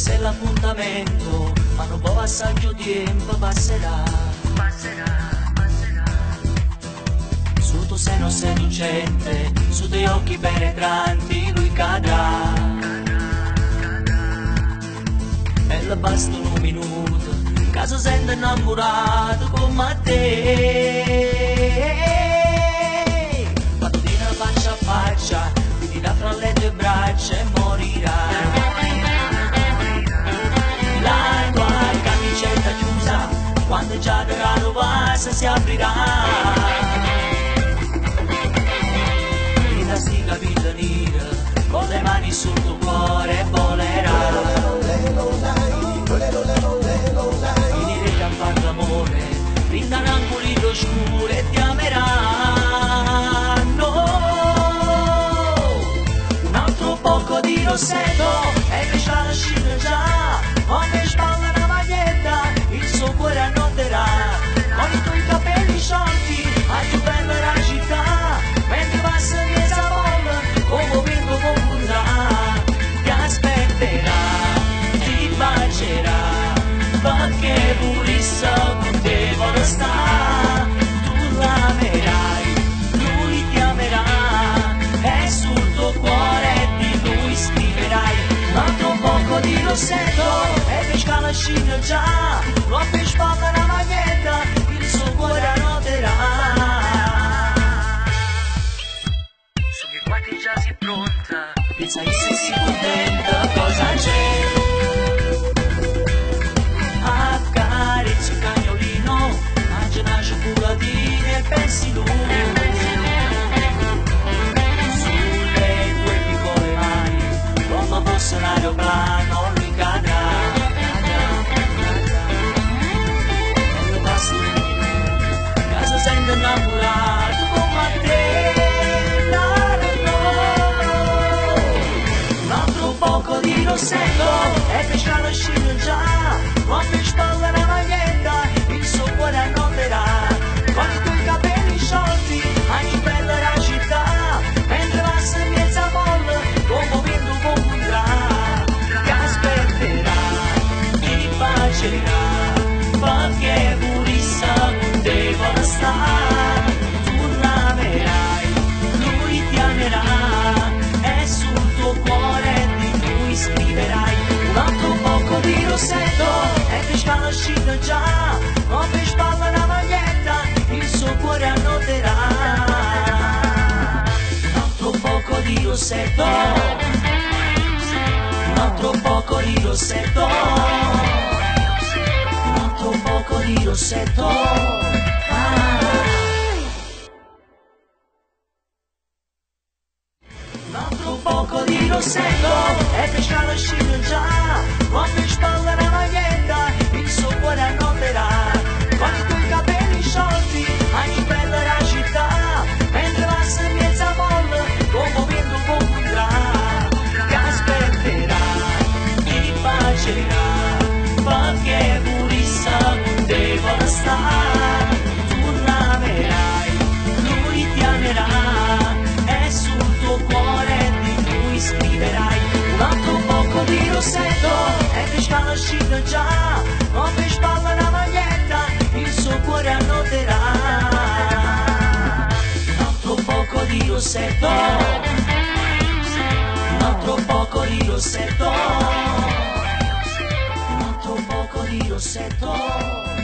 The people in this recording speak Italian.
che se l'appuntamento ma non può assaggio tempo passerà. Passerà passerà. Su tuo seno seducente su dei occhi penetranti lui cadrà. E le basta un minuto caso sente innamorato come te si aprirà. Rinasci capitanina con le mani sul tuo cuore volerà. Finirete a far l'amore brindaranno pulito scuro e ti ameranno. Un altro poco di rossetto bacerà perché purissa con te vuole sta tu l'amerai lui ti amerà e sul tuo cuore di lui scriverai. Un altro poco di rossetto e che scala scina già poco di rossetto e che c'ha la scina già rompe spalla una maglietta il suo cuore annotterà con i tuoi capelli sciolti ogni bella la città mentre passa in mezzo a molla come vento confondrà ti aspetterà ti bacerà perché purissa con te uscita già. Rompe spalla una maglietta il suo cuore annotterà un altro poco di rossetto. Altro poco di rossetto. Altro poco di rossetto. Un altro poco di rossetto. E la scina già. Rompe spalla già rompe spalla maglietta il suo cuore annotterà un altro poco di rossetto. Un altro poco di rossetto. Un altro poco di rossetto